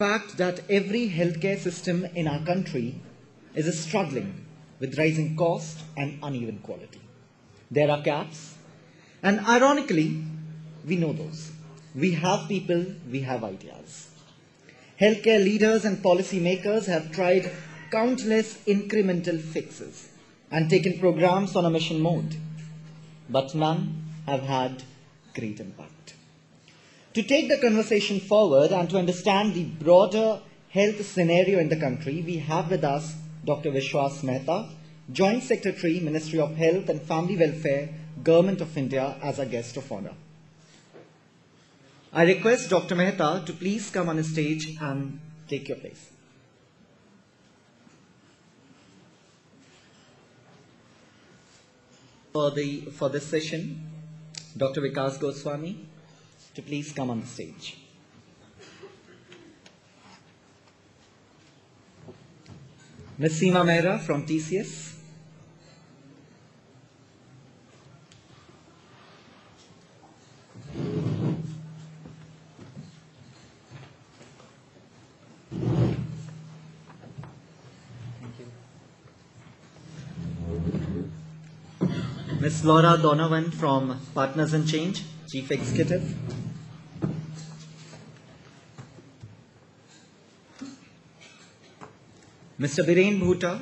fact that every healthcare system in our country is struggling with rising cost and uneven quality. There are gaps, and ironically, we know those. We have people, we have ideas. Healthcare leaders and policymakers have tried countless incremental fixes and taken programs on a mission mode, but none have had great impact. To take the conversation forward and to understand the broader health scenario in the country, we have with us Dr. Vishwas Mehta, Joint Secretary, Ministry of Health and Family Welfare, Government of India, as a guest of honor. I request Dr. Mehta to please come on the stage and take your place. For, the, for this session, Dr. Vikas Goswami to please come on stage. Ms. Seema Mehra from TCS. Thank you Ms. Laura Donovan from Partners in Change, Chief Executive. Mr. Biren Bhuta.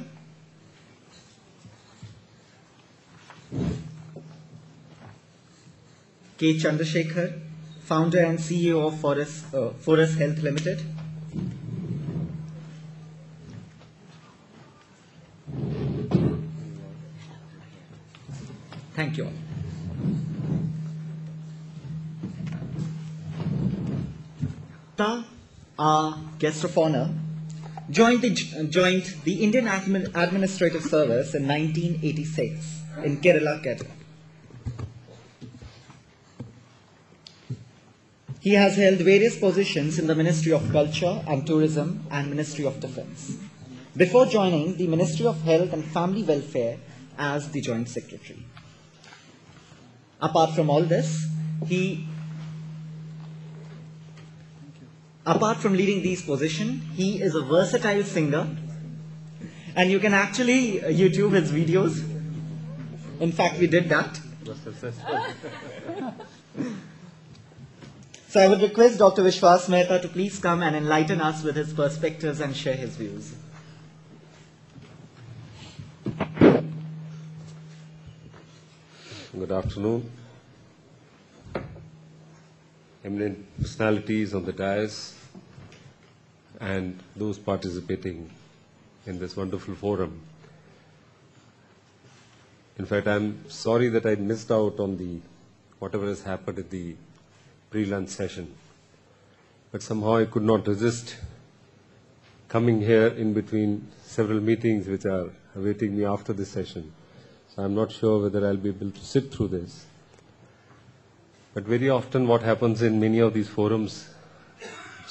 K. Chandrasekhar, founder and CEO of Forus, uh, Forus Health Limited. Thank you all. Ta, our guest of honor, joined the, joined the Indian Admin- Administrative Service in 1986 in Kerala, Kerala. He has held various positions in the Ministry of Culture and Tourism and Ministry of Defense before joining the Ministry of Health and Family Welfare as the Joint Secretary. Apart from all this, he apart from leading these positions, he is a versatile singer, and you can actually uh, YouTube his videos. In fact, we did that. So I would request Dr. Vishwas Mehta to please come and enlighten us with his perspectives and share his views. Good afternoon. Eminent personalities on the dais and those participating in this wonderful forum. In fact, I'm sorry that I missed out on the whatever has happened at the pre-lunch session, but somehow I could not resist coming here in between several meetings which are awaiting me after this session. So I'm not sure whether I'll be able to sit through this. But very often what happens in many of these forums,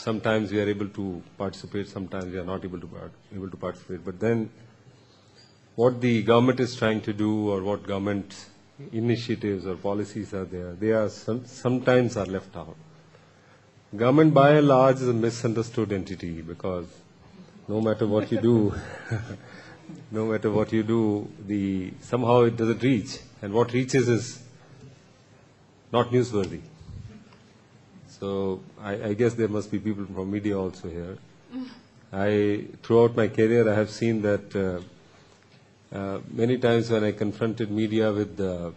sometimes we are able to participate, sometimes we are not able to, able to participate. But then what the government is trying to do or what government initiatives or policies are there, they are some, sometimes are left out. Government by and large is a misunderstood entity because no matter what you do, no matter what you do, the somehow it doesn't reach, and what reaches is not newsworthy. So I, I guess there must be people from media also here. I throughout my career I have seen that uh, uh, many times when I confronted media with uh,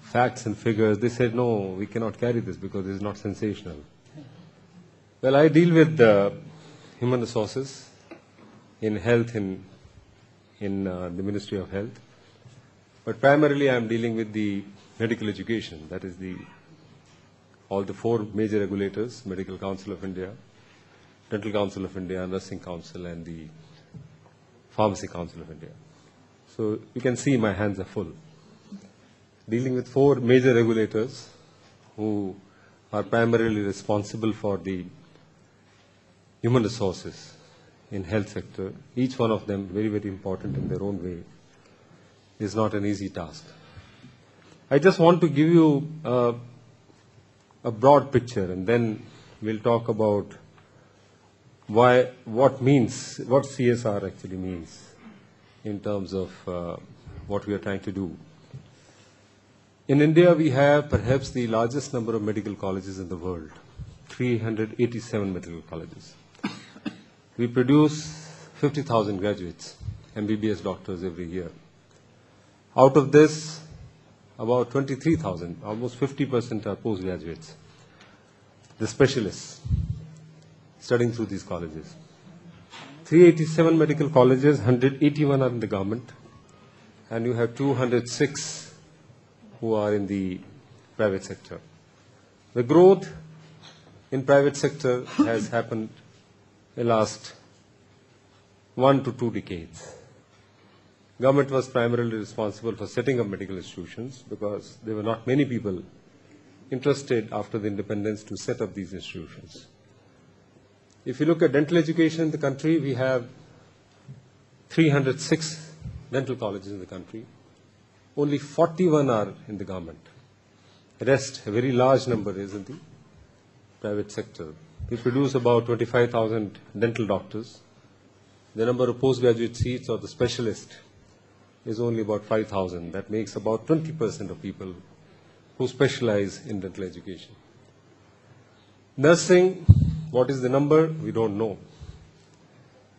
facts and figures, they said, "No, we cannot carry this because it is not sensational." Well, I deal with human resources in health in in uh, the Ministry of Health, but primarily I am dealing with the medical education. That is the all the four major regulators: Medical Council of India, Dental Council of India, Nursing Council, and the Pharmacy Council of India. So you can see my hands are full. Dealing with four major regulators who are primarily responsible for the human resources in health sector, each one of them very, very important in their own way, is not an easy task. I just want to give you uh, a broad picture and then we'll talk about why, what means, what CSR actually means in terms of uh, what we are trying to do. In India, we have perhaps the largest number of medical colleges in the world 387 medical colleges. We produce 50,000 graduates, MBBS doctors every year. Out of this, about 23,000, almost 50% are postgraduates, the specialists studying through these colleges. 387 medical colleges, 181 are in the government, and you have 206 who are in the private sector. The growth in private sector has happened in the last one to two decades. Government was primarily responsible for setting up medical institutions because there were not many people interested after the independence to set up these institutions. If you look at dental education in the country, we have 306 dental colleges in the country. Only 41 are in the government. The rest, a very large number, is in the private sector. We produce about 25,000 dental doctors. The number of postgraduate seats or the specialist is only about 5,000. That makes about 20% of people who specialize in dental education. Nursing, what is the number? We don't know.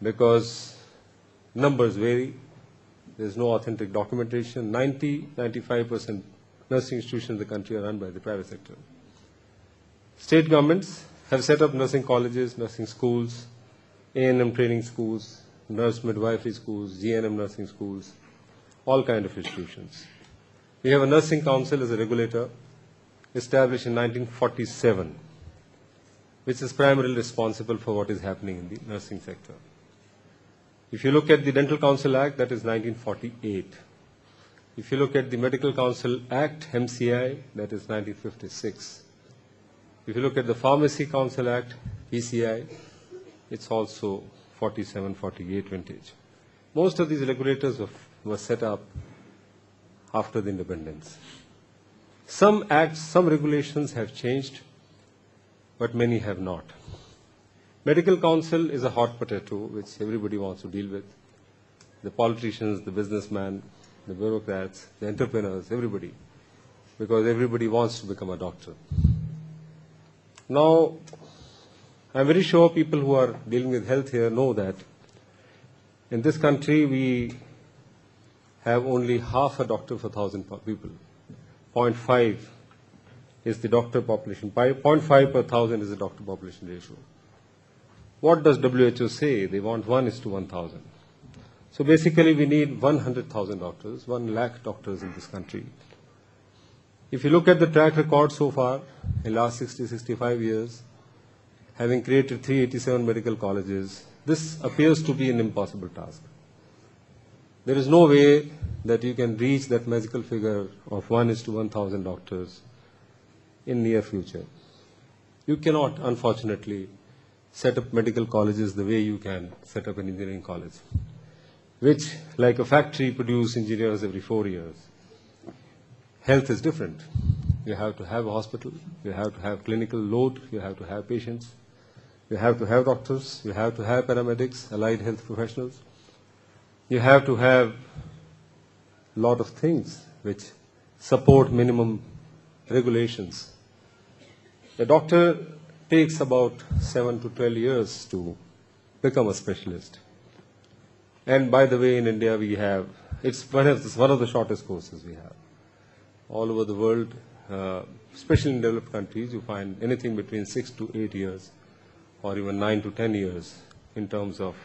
Because numbers vary. There's no authentic documentation. 90, 95% nursing institutions in the country are run by the private sector. State governments have set up nursing colleges, nursing schools, ANM training schools, nurse midwifery schools, GNM nursing schools, all kind of institutions. We have a nursing council as a regulator established in 1947, which is primarily responsible for what is happening in the nursing sector. If you look at the Dental Council Act, that is 1948. If you look at the Medical Council Act, MCI, that is 1956. If you look at the Pharmacy Council Act, PCI, it's also 47, 48 vintage. Most of these regulators were, were set up after the independence. Some acts, some regulations have changed, but many have not. Medical council is a hot potato which everybody wants to deal with. The politicians, the businessmen, the bureaucrats, the entrepreneurs, everybody. Because everybody wants to become a doctor. Now, I'm very sure people who are dealing with health here know that in this country we have only half a doctor for thousand people. 0.5 is the doctor population. 0.5 per thousand is the doctor population ratio. What does WHO say? They want 1 is to 1,000. So basically we need 100,000 doctors, 1 lakh doctors in this country. If you look at the track record so far, in last 60, 65 years, having created 387 medical colleges, this appears to be an impossible task. There is no way that you can reach that magical figure of 1 is to 1,000 doctors in near future. You cannot, unfortunately, set up medical colleges the way you can set up an engineering college, which, like a factory, produce engineers every four years. Health is different. You have to have a hospital, you have to have clinical load, you have to have patients, you have to have doctors, you have to have paramedics, allied health professionals. You have to have a lot of things which support minimum regulations. A doctor takes about 7 to 12 years to become a specialist. And by the way, in India we have, it's one of the shortest courses we have. All over the world, uh, especially in developed countries, you find anything between 6 to 8 years or even 9 to 10 years in terms of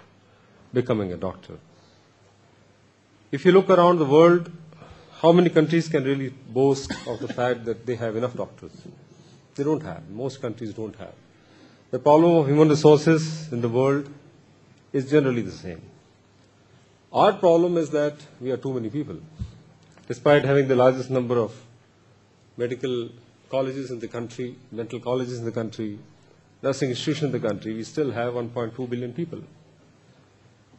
becoming a doctor. If you look around the world, how many countries can really boast of the fact that they have enough doctors? They don't have. Most countries don't have. The problem of human resources in the world is generally the same. Our problem is that we are too many people. Despite having the largest number of medical colleges in the country, dental colleges in the country, nursing institutions in the country, we still have 1.2 billion people.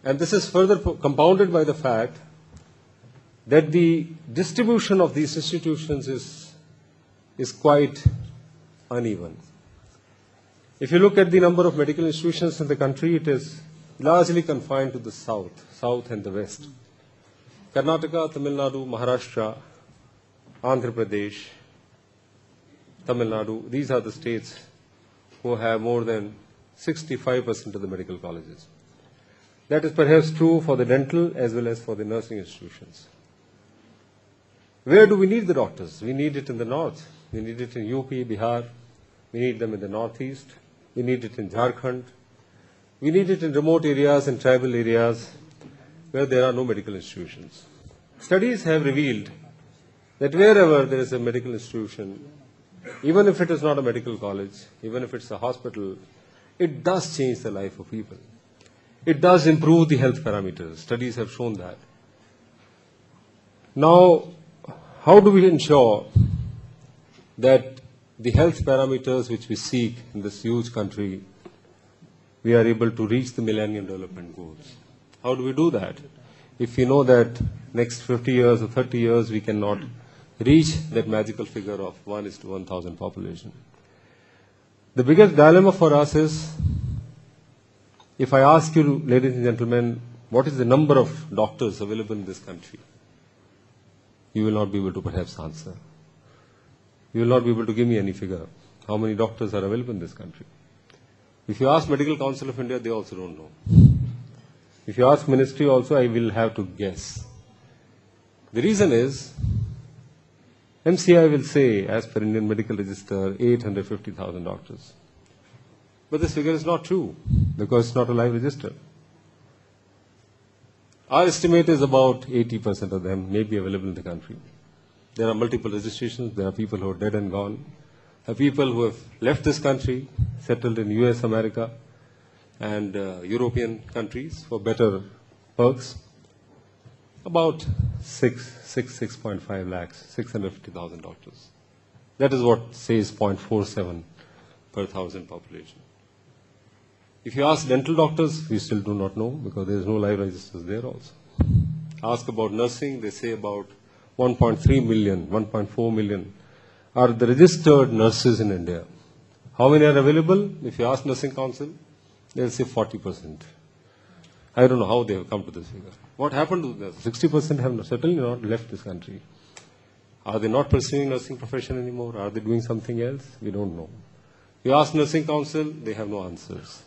And this is further compounded by the fact that the distribution of these institutions is, is quite uneven. If you look at the number of medical institutions in the country, it is largely confined to the south, south and the west. Karnataka, Tamil Nadu, Maharashtra, Andhra Pradesh, Tamil Nadu, these are the states who have more than 65% of the medical colleges. That is perhaps true for the dental as well as for the nursing institutions. Where do we need the doctors? We need it in the north. We need it in UP, Bihar. We need them in the northeast. We need it in Jharkhand. We need it in remote areas and tribal areas where there are no medical institutions. Studies have revealed that wherever there is a medical institution, even if it is not a medical college, even if it's a hospital, it does change the life of people. It does improve the health parameters. Studies have shown that. Now, how do we ensure that the health parameters which we seek in this huge country, we are able to reach the Millennium Development Goals? How do we do that? If we know that next 50 years or 30 years we cannot reach that magical figure of 1 is to 1000 population. The biggest dilemma for us is if I ask you, ladies and gentlemen, what is the number of doctors available in this country? You will not be able to perhaps answer. You will not be able to give me any figure. How many doctors are available in this country? If you ask Medical Council of India, they also don't know. If you ask Ministry also, I will have to guess. The reason is, MCI will say, as per Indian Medical Register, 850,000 doctors. But this figure is not true because it's not a live register. Our estimate is about 80% of them may be available in the country. There are multiple registrations. There are people who are dead and gone. There are people who have left this country, settled in US, America, and uh, European countries for better perks. About 6, 6, 6.5 lakhs, 650,000 doctors. That is what says 0.47 per thousand population. If you ask dental doctors, we still do not know because there is no live registers there also. Ask about nursing, they say about 1.3 million, 1.4 million are the registered nurses in India. How many are available? If you ask Nursing Council, they'll say 40%. I don't know how they have come to this figure. What happened to them? 60% have certainly not left this country. Are they not pursuing nursing profession anymore? Are they doing something else? We don't know. You ask Nursing Council, they have no answers.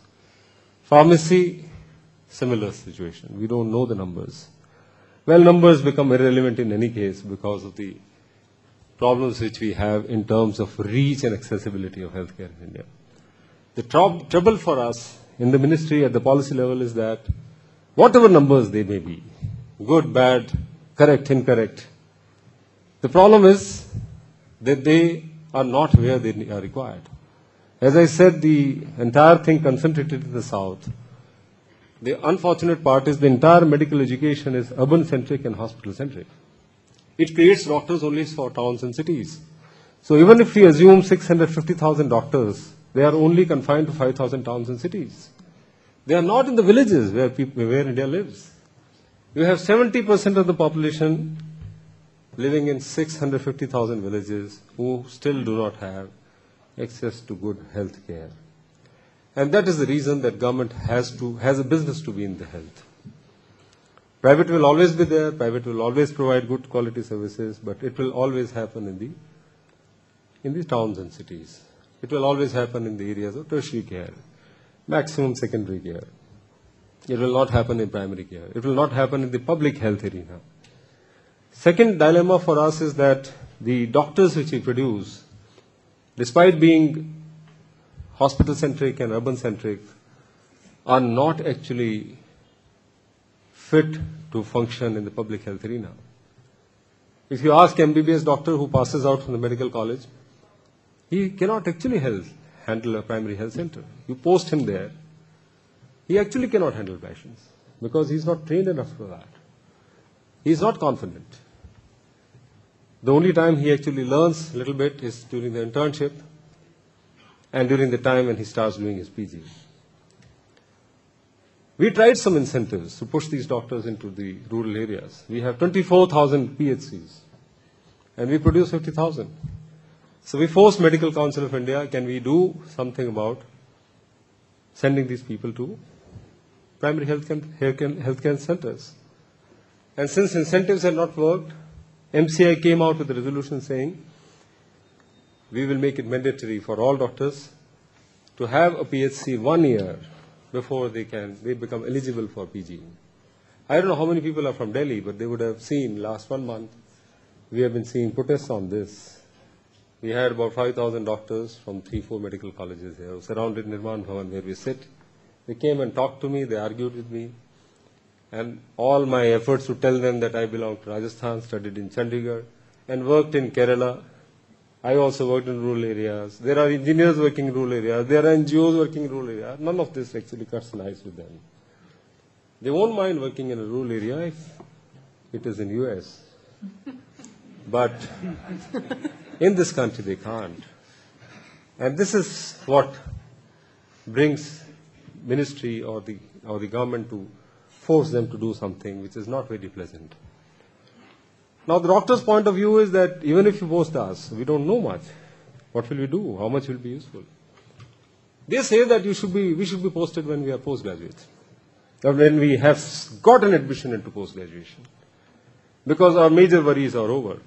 Pharmacy, similar situation. We don't know the numbers. Well, numbers become irrelevant in any case because of the problems which we have in terms of reach and accessibility of healthcare in India. The trou- trouble for us in the ministry at the policy level is that whatever numbers they may be, good, bad, correct, incorrect, the problem is that they are not where they are required. As I said, the entire thing concentrated in the south. The unfortunate part is the entire medical education is urban centric and hospital centric. It creates doctors only for towns and cities. So even if we assume 650,000 doctors, they are only confined to 5,000 towns and cities. They are not in the villages where, people, where India lives. You have 70% of the population living in 650,000 villages who still do not have access to good health care. And that is the reason that government has to has a business to be in the health. Private will always be there, private will always provide good quality services, but it will always happen in the in the towns and cities. It will always happen in the areas of tertiary care, maximum secondary care. It will not happen in primary care. It will not happen in the public health arena. Second dilemma for us is that the doctors which we produce, despite being hospital centric and urban centric, are not actually fit to function in the public health arena. If you ask MBBS doctor who passes out from the medical college, he cannot actually handle a primary health center. You post him there, he actually cannot handle patients because he is not trained enough for that. He is not confident. The only time he actually learns a little bit is during the internship and during the time when he starts doing his PG. We tried some incentives to push these doctors into the rural areas. We have 24,000 PHCs and we produce 50,000. So we forced Medical Council of India, can we do something about sending these people to primary health care, healthcare centers. And since incentives had not worked, MCI came out with a resolution saying we will make it mandatory for all doctors to have a PHC one year before they can they become eligible for PG. I don't know how many people are from Delhi, but they would have seen last one month we have been seeing protests on this. We had about 5,000 doctors from three, four medical colleges here, surrounded Nirman Bhavan where we sit. They came and talked to me, they argued with me. And all my efforts to tell them that I belong to Rajasthan, studied in Chandigarh, and worked in Kerala. I also worked in rural areas. There are engineers working in rural areas. There are NGOs working in rural areas. None of this actually cuts nice with them. They won't mind working in a rural area if it is in US. But in this country they can't. And this is what brings ministry or the, or the government to force them to do something which is not very pleasant. Now the doctor's point of view is that even if you post us, we don't know much. What will we do? How much will be useful? They say that you should be, we should be posted when we are postgraduates. Or when we have got an admission into post-graduation. Because our major worries are over.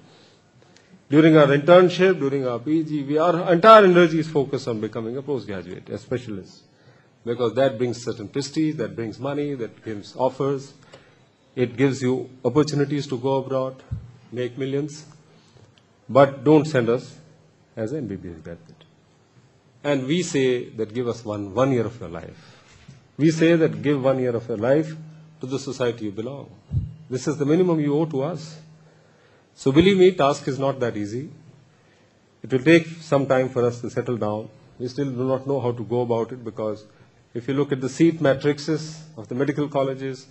During our internship, during our PG, we, our entire energy is focused on becoming a postgraduate, a specialist. Because that brings certain prestige, that brings money, that gives offers. It gives you opportunities to go abroad, make millions. But don't send us as an MBBS graduate. And we say that give us one, one year of your life. We say that give one year of your life to the society you belong. This is the minimum you owe to us. So believe me, task is not that easy. It will take some time for us to settle down. We still do not know how to go about it because if you look at the seat matrices of the medical colleges,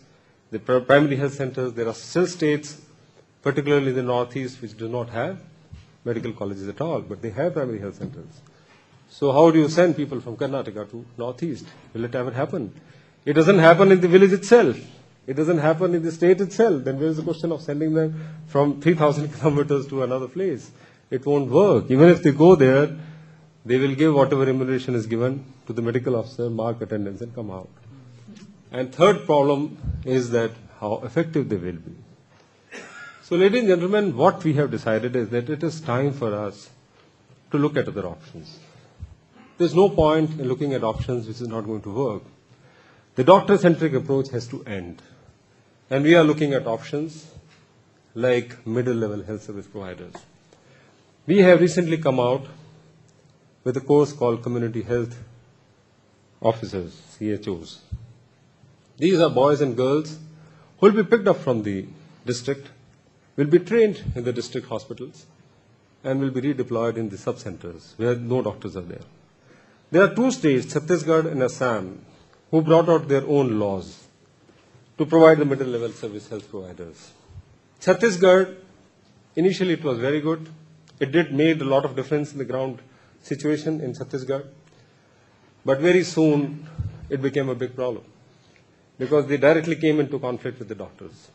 the primary health centers, there are still states, particularly the northeast, which do not have medical colleges at all, but they have primary health centers. So how do you send people from Karnataka to Northeast? Will it ever happen? It doesn't happen in the village itself. It doesn't happen in the state itself. Then where is the question of sending them from 3,000 kilometers to another place? It won't work. Even if they go there, they will give whatever remuneration is given to the medical officer, mark attendance and come out. And third problem is that how effective they will be. So ladies and gentlemen, what we have decided is that it is time for us to look at other options. There's no point in looking at options which is not going to work. The doctor-centric approach has to end. And we are looking at options like middle-level health service providers. We have recently come out with a course called Community Health Officers, CHOs. These are boys and girls who will be picked up from the district, will be trained in the district hospitals, and will be redeployed in the sub-centers where no doctors are there. There are two states, Chhattisgarh and Assam, who brought out their own laws to provide the middle level service health providers. Chhattisgarh, initially it was very good. It did made a lot of difference in the ground situation in Chhattisgarh. But very soon it became a big problem because they directly came into conflict with the doctors.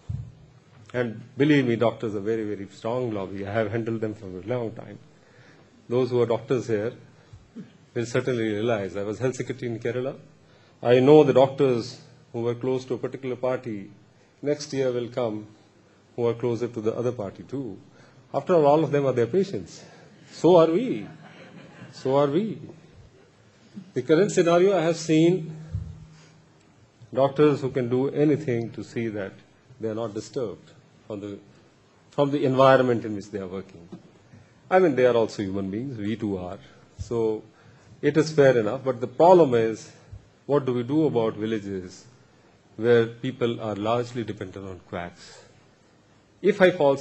And believe me, doctors are very, very strong lobby. I have handled them for a long time. Those who are doctors here will certainly realize. I was health secretary in Kerala. I know the doctors who were close to a particular party next year will come who are closer to the other party too. After all, all of them are their patients. So are we. So are we. The current scenario, I have seen doctors who can do anything to see that they are not disturbed from the, from the environment in which they are working. I mean, they are also human beings. We too are. So it is fair enough, but the problem is, what do we do about villages where people are largely dependent on quacks? If I fall